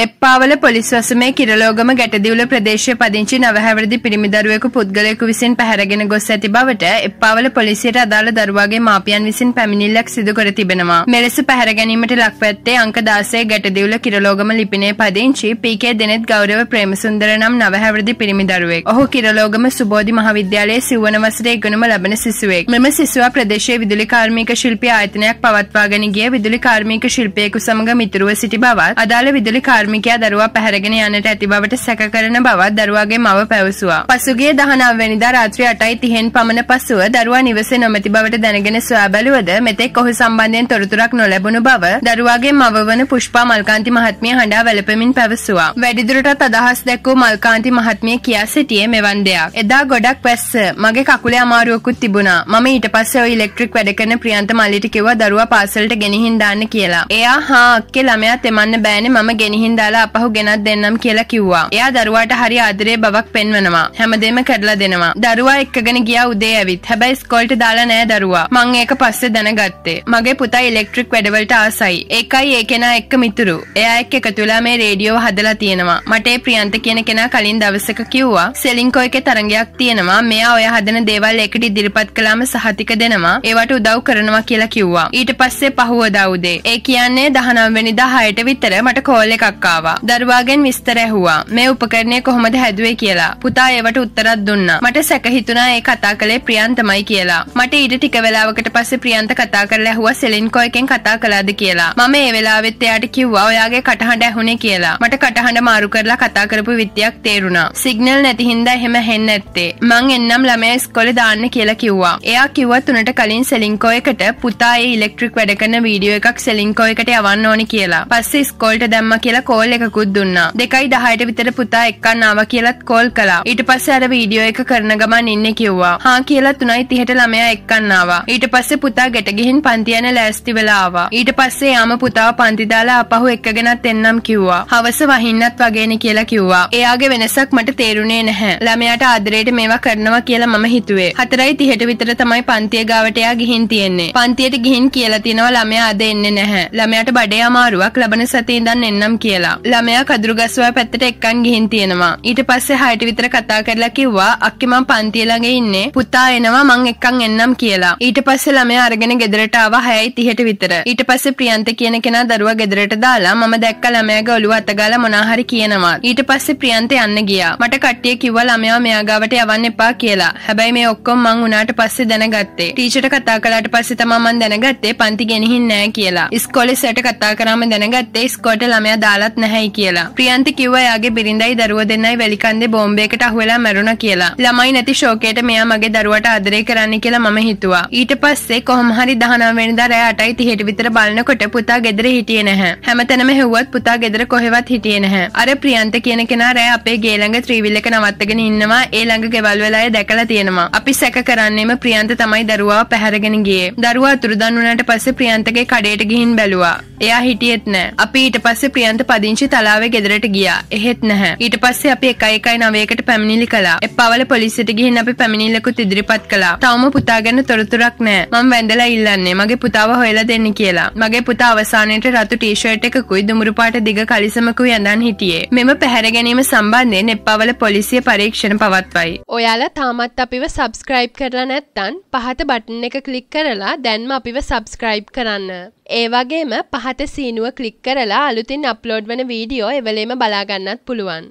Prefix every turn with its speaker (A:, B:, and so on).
A: Eppawala police වසමේ කිරලෝගම ගැටදිවුල ප්‍රදේශය පදිංචි නවහැවරදි පිරිමි දරුවෙකු පුද්ගලයෙකු විසින් පැහැරගෙන ගොස් ඇති බවට එප්පාවල පොලිසියට අදාළ දරුවාගේ මාපියන් විසින් පැමිණිල්ලක් සිදු කර තිබෙනවා. මෙලෙස පැහැර ගැනීමට ලක්වැත්තේ අංක 16 ගැටදිවුල කිරලෝගම ලිපිනේ පදිංචි පී.කේ දෙනෙත් ගෞරව ප්‍රේමසුන්දර නම් නවහැවරදි පිරිමි දරුවෙක්. ඔහු කිරලෝගම සුබෝධි මහාවිද්‍යාලයේ සිව්වන වසරේ ඉගෙනුම ලබන සිසුවෙක්. මෙම සිසුවා ප්‍රදේශයේ විදුලි කාර්මික ශිල්පී ආයතනයක් පවත්වාගෙන ගිය විදුලි කාර්මික ශිල්පියෙකු සමග මිතුරුව සිටි බවත් අදාළ විදුලි කාර්මිකයා දරුවා පැහැරගෙන යන්නට ඇති බවට සැක කරන බවත් දරුවාගේ මව පැවසුවා. පසුගිය 19 වෙනිදා රාත්‍රී 8:30න් පමණ පසුව දරුවා නිවසේ නොමැති බවට දැනගෙන සොයා බැලුවද මෙතෙක් ඔහු සම්බන්ධයෙන් තොරතුරක් නොලැබුණු බව දරුවාගේ මව වන පුෂ්පා මල්කාන්ති මහත්මිය හඬා වැළපෙමින් පැවසුවා. වැඩිදුරටත් අදහස් දැක්වූ මල්කාන්ති මහත්මිය කියා සිටියේ මෙවන් දෙයක්. එදා ගොඩක් වැස්ස මගේ කකුලේ අමාරුවකුත් තිබුණා. මම ඊට පස්සේ ওই ඉලෙක්ට්‍රික් වැඩ කරන ප්‍රියන්ත මල්ලිට කිව්වා දරුවා පාසලට ගෙනihin දාන්න කියලා. එයා හා අක්කේ ළමයා තෙමන්න බෑනේ මම ගෙනihin දාලා අපහු ගෙනත් දෙන්නම් කියලා කිව්වා. එයා දරුවාට හරි ආදරේ බවක් පෙන්වනවා. හැමදේම කරලා දෙනවා. දරුවා එක්කගෙන ගියා උදේ ඇවිත්. හැබැයි ස්කෝල්ට දාලා නෑ දරුවා. මං ඒක පස්සේ දැනගත්තේ. මගේ පුතා ඉලෙක්ට්‍රික් වැඩවලට ආසයි. ඒකයි ඒ කෙනා එක්ක මිතුරු. එයා එක්ක එකතු වෙලා මේ රේඩියෝව හදලා තියෙනවා. මට ඒ ප්‍රියන්ත කියන කෙනා කලින් දවසක කිව්වා සෙලින්කෝ එකේ තරංගයක් තියෙනවා. මෙයා ඔය හදන දේවල් එකට ඉදිරිපත් කළාම සහතික දෙනවා. ඒවට උදව් කරනවා කියලා කිව්වා. ඊට පස්සේ පහුවදා උදේ. ඒ කියන්නේ 19 වෙනිදා 6ට විතර මට කෝල් එකක් ආවා. දරුවාගෙන් විස්තර ඇහුවා. මේ උපකරණය කොහොමද හැදුවේ කියලා. පුතා ඒවට උත්තරත් දුන්නා. මට සැක හිතුණා ඒ කතා කළේ ප්‍රියන්තමයි කියලා. මට ඊට ටික වෙලාවකට පස්සේ ප්‍රියන්ත කතා කරලා ඇහුවා සෙලින්කෝ එකෙන් කතා කළාද කියලා. මම ඒ වෙලාවෙත් එයාට කිව්වා ඔයාගේ කටහඬ ඇහුනේ කියලා. මට කටහඬ මාරු කරලා කතා කරපු විත්‍යක් තේරුණා. සිග්නල් නැති හින්දා එහෙම හෙන්න ඇත්තේ. මං එන්නම් ළමයා ඉස්කෝලේ දාන්න කියලා කිව්වා. එයා කිව්වා තුනට කලින් සෙලින්කෝ එකට පුතා ඒ ඉලෙක්ට්‍රික් වැඩ කරන වීඩියෝ එකක් සෙලින්කෝ එකට යවන්න ඕනි කියලා. පස්සේ ඉස්කෝලට දැම්මා කියලා කෝල් එකකුත් දුන්නා. දෙකයි 10ට විතර පුතා එක්කන් ආවා කියලාත් කෝල් කළා. ඊට පස්සේ අර වීඩියෝ එක කරන ගමන් ඉන්නේ කිව්වා. හා කියලා 3:30ට ළමයා එක්කන් ආවා. ඊට පස්සේ පුතා ගෙට ගිහින් පන්ති යන ලෑස්ති වෙලා ආවා. ඊට පස්සේ යාම පුතාව පන්ති දාලා අපහු එක්කගෙනත් එන්නම් කිව්වා. හවස වහින්නත් වගේනේ කියලා කිව්වා. එයාගේ වෙනසක් මට තේරුනේ නැහැ. ළමයාට ආදරේට මේවා කරනවා කියලා මම හිතුවේ. 4:30ට විතර තමයි පන්තිය ගාවට එයා ගිහින් තියෙන්නේ. පන්තියට ගිහින් කියලා තිනවා ළමයා අද එන්නේ නැහැ. ළමයාට බඩේ අමාරුවක් ලබන සතියේ ඉඳන් එන්නම් කියලා. ළමයා කදුරුගස්වා පැත්තට එක්කන් ගිහින් තියෙනවා. ඊට පස්සේ හයට විතර කතා කරලා කිව්වා අක්කේ මං පන්තිය ළඟ ඉන්නේ. පුතා එනවා මං එක්කන් එන්නම් කියලා. ඊට පස්සේ ළමයා අරගෙන ගෙදරට ආවා 6:30ට විතර. ඊට පස්සේ ප්‍රියන්ත කියන කෙනා දරුවා ගෙදරට දාලා මම දැක්ක ළමයාගේ ඔළුව අතගාලා මොනා හරි කියනවා. ඊට පස්සේ ප්‍රියන්ත යන්න ගියා. මට කට්ටිය කිව්වා ළමයා මෙයා ගාවට යවන්න එපා කියලා. හැබැයි මේ ඔක්කොම මං උනාට පස්සේ දැනගත්තේ. ටීචර්ට කතා කළාට පස්සේ තමයි මං දැනගත්තේ පන්ති ගෙනihin නෑ කියලා. ඉස්කෝලේ සර්ට කතා කරාම දැනගත්තේ ඉස්කෝලේට ළමයා දාලත් නැහැයි කියලා. ප්‍රියන්ති කිව්වා එයාගේ බිරිඳයි දරුවෝ දෙන්නයි වැලිකන්දේ බෝම්බයකට අහුවෙලා මැරුණා කියලා. ළමයි නැති ෂෝකේට මෙයා මගේ දරුවට ආදරේ කරන්න කියලා මම හිතුවා. ඊට පස්සේ කොහොම හරි 19 වෙනිදා රෑ 8:30ට විතර බලනකොට පුතා ගෙදර හිටියේ නැහැ. හැමතැනම හෙව්වත් පුතා ගෙදර කොහෙවත් හිටියේ නැහැ. අර ප්‍රියන්ත කියන කෙනා රෑ අපේ ගේ ළඟ ත්‍රිවිල් එක නවත්තගෙන ඉන්නවා. ඒ ළඟ ගෙවල් වෙලාය දැකලා තියෙනවා. අපි සැක කරන්නේම ප්‍රියන්ත තමයි දරුවාව පැහැරගෙන ගියේ. දරුවා අතුරුදන් වුණාට පස්සේ ප්‍රියන්තගේ කඩේට ගිහින් බැලුවා. එයා හිටියෙත් නැහැ. අපි ඊට පස්සේ ප්‍රියන්ත පදිංචි තලාවේ ගෙදරට ගියා. එහෙත් නැහැ. ඊට පස්සේ අපි 119කට පැමිණිලි කළා. එප්පාවල පොලිසියට ගිහින් අපි පැමිණිල්ලකුත් ඉදිරිපත් කළා. තවම පුතා ගැන තොරතුරක් නැහැ. මම වැඳලා ඉල්ලන්නේ මගේ පුතාව හොයලා දෙන්න කියලා. මගේ පුතා අවසානයේට රතු ටී-ෂර්ට් එකකුයි දුමුරු පාට දිග කලිසමකුයි අඳන් හිටියේ. මෙම පැහැර ගැනීම සම්බන්ධයෙන් එප්පාවල පොලිසිය පරීක්ෂණ පවත්වයි.
B: ඔයාලා තාමත් අපිව සබස්ක්‍රයිබ් කරලා නැත්නම් පහත බටන් එක ක්ලික් කරලා දැන්ම අපිව සබස්ක්‍රයිබ් කරන්න. ඒ වගේම පහත සීනුව ක්ලික් කරලා අලුතින් අප්ලෝඩ් වන වීඩියෝ එවලේම බලාගන්නත් පුළුවන්.